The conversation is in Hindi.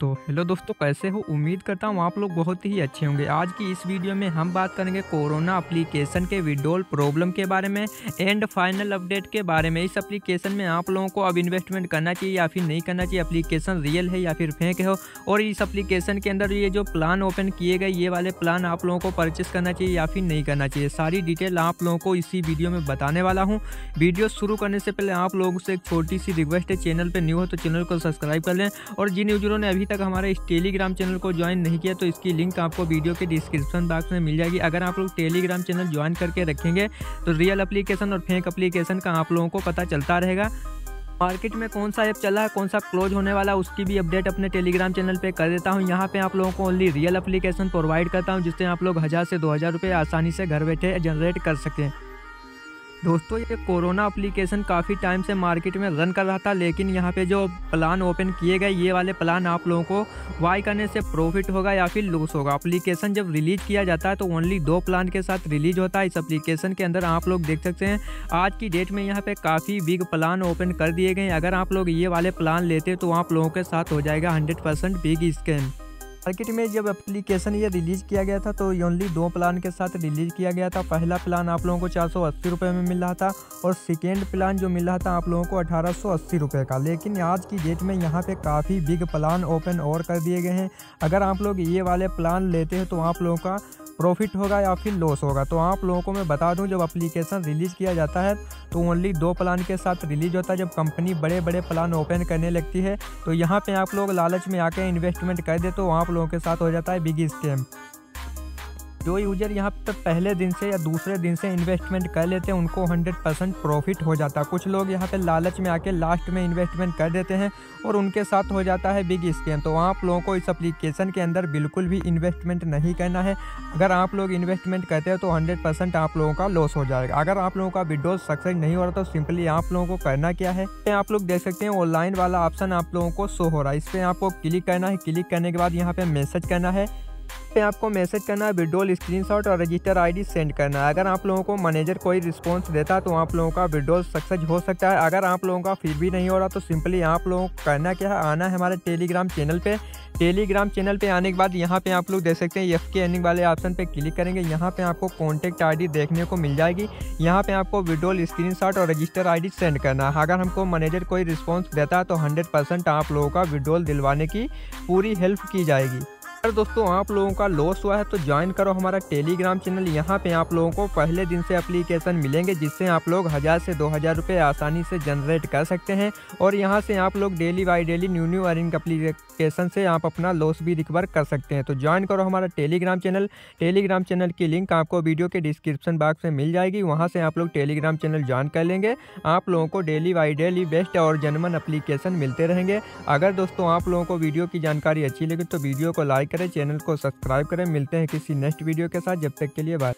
तो हेलो दोस्तों, कैसे हो? उम्मीद करता हूँ आप लोग बहुत ही अच्छे होंगे। आज की इस वीडियो में हम बात करेंगे कोरोना एप्लीकेशन के विड्रोल प्रॉब्लम के बारे में एंड फाइनल अपडेट के बारे में। इस एप्लीकेशन में आप लोगों को अब इन्वेस्टमेंट करना चाहिए या फिर नहीं करना चाहिए? एप्लीकेशन रियल है या फिर फेंक है? और इस एप्लीकेशन के अंदर ये जो प्लान ओपन किए गए, ये वाले प्लान आप लोगों को परचेस करना चाहिए या फिर नहीं करना चाहिए? सारी डिटेल आप लोगों को इसी वीडियो में बताने वाला हूँ। वीडियो शुरू करने से पहले आप लोगों से एक छोटी सी रिक्वेस्ट है। चैनल पर न्यू हो तो चैनल को सब्सक्राइब कर लें। और जिन यूजरों ने अभी तक हमारे इस टेलीग्राम चैनल को ज्वाइन नहीं किया तो इसकी लिंक आपको वीडियो के डिस्क्रिप्शन बॉक्स में मिल जाएगी। अगर आप लोग टेलीग्राम चैनल ज्वाइन करके रखेंगे तो रियल अप्लीकेशन और फेक अप्लीकेशन का आप लोगों को पता चलता रहेगा। मार्केट में कौन सा ऐप चला है कौन सा क्लोज होने वाला, उसकी भी अपडेट अपने टेलीग्राम चैनल पे कर देता हूँ। यहाँ पे आप लोगों को ओनली रियल एप्लीकेशन प्रोवाइड करता हूँ, जिससे आप लोग हज़ार से दो हज़ार रुपये आसानी से घर बैठे जनरेट कर सकें। दोस्तों, ये कोरोना एप्लीकेशन काफ़ी टाइम से मार्केट में रन कर रहा था, लेकिन यहाँ पे जो प्लान ओपन किए गए, ये वाले प्लान आप लोगों को वाई करने से प्रॉफिट होगा या फिर लॉस होगा। एप्लीकेशन जब रिलीज़ किया जाता है तो ओनली दो प्लान के साथ रिलीज़ होता है। इस एप्लीकेशन के अंदर आप लोग देख सकते हैं, आज की डेट में यहाँ पर काफ़ी बिग प्लान ओपन कर दिए गए अगर आप लोग ये वाले प्लान लेते तो आप लोगों के साथ हो जाएगा हंड्रेड बिग स्कैम मार्केट में जब एप्लीकेशन ये रिलीज़ किया गया था तो ओनली दो प्लान के साथ रिलीज़ किया गया था। पहला प्लान आप लोगों को चार सौ अस्सी रुपये में मिल रहा था और सेकेंड प्लान जो मिल रहा था आप लोगों को अठारह सौ अस्सी रुपये का। लेकिन आज की डेट में यहाँ पे काफ़ी बिग प्लान ओपन और कर दिए गए हैं। अगर आप लोग ये वाले प्लान लेते हैं तो आप लोगों का प्रॉफिट होगा या फिर लॉस होगा? तो आप लोगों को मैं बता दूँ, जब एप्लीकेशन रिलीज़ किया जाता है तो ओनली दो प्लान के साथ रिलीज़ होता है। जब कंपनी बड़े बड़े प्लान ओपन करने लगती है तो यहाँ पे आप लोग लालच में आके इन्वेस्टमेंट कर दे तो आप लोगों के साथ हो जाता है बिग स्कैम जो यूज़र यहाँ पर पहले दिन से या दूसरे दिन से इन्वेस्टमेंट कर लेते हैं, उनको 100 परसेंट प्रॉफिट हो जाता है। कुछ लोग यहाँ पे लालच में आके लास्ट में इन्वेस्टमेंट कर देते हैं और उनके साथ हो जाता है बिग स्कैम तो आप लोगों को इस एप्लीकेशन के अंदर बिल्कुल भी इन्वेस्टमेंट नहीं करना है। अगर आप लोग इन्वेस्टमेंट करते हैं तो हंड्रेड आप लोगों का लॉस हो जाएगा। अगर आप लोगों का विड्रॉल सक्सेस नहीं हो रहा तो सिंपली आप लोगों को करना क्या है? आप लोग देख सकते हैं ऑनलाइन वाला ऑप्शन आप लोगों को शो हो रहा है। इस पर आपको क्लिक करना है। क्लिक करने के बाद यहाँ पे मैसेज करना है। पे आपको मैसेज करना है विड्रोल स्क्रीनशॉट और रजिस्टर आईडी सेंड करना है। अगर आप लोगों को मैनेजर कोई रिस्पांस देता तो आप लोगों का विड्रोल सक्सेस हो सकता है। अगर आप लोगों का फिर भी नहीं हो रहा तो सिंपली आप लोगों को करना क्या है? आना है हमारे टेलीग्राम चैनल पे। टेलीग्राम चैनल पे आने के बाद यहाँ पे आप लोग देख सकते हैं एफ़ के अर्निंग वाले ऑप्शन पे क्लिक करेंगे। यहाँ पे आपको कॉन्टैक्ट आईडी देखने को मिल जाएगी। यहाँ पे आपको विड्रोल स्क्रीनशॉट और रजिस्टर आईडी सेंड करना है। अगर हमको मैनेजर कोई रिस्पॉन्स देता है तो हंड्रेड आप लोगों का विड्रोल दिलवाने की पूरी हेल्प की जाएगी। अगर दोस्तों, आप लोगों का लॉस हुआ है तो ज्वाइन करो हमारा टेलीग्राम चैनल यहाँ पे आप लोगों को पहले दिन से एप्लीकेशन मिलेंगे, जिससे आप लोग हज़ार से दो हज़ार रुपये आसानी से जनरेट कर सकते हैं। और यहाँ से आप लोग daily by daily new new earning application से आप अपना लॉस भी रिकवर कर सकते हैं। तो ज्वाइन करो हमारा टेलीग्राम चैनल टेलीग्राम चैनल की लिंक आपको वीडियो के डिस्क्रिप्शन बॉक्स में मिल जाएगी। वहाँ से आप लोग टेलीग्राम चैनल ज्वाइन कर लेंगे। आप लोगों को डेली बाई डेली बेस्ट और जनमन अप्लीकेशन मिलते रहेंगे। अगर दोस्तों आप लोगों को वीडियो की जानकारी अच्छी लगी तो वीडियो को लाइक करें, चैनल को सब्सक्राइब करें। मिलते हैं किसी नेक्स्ट वीडियो के साथ। जब तक के लिए बाय।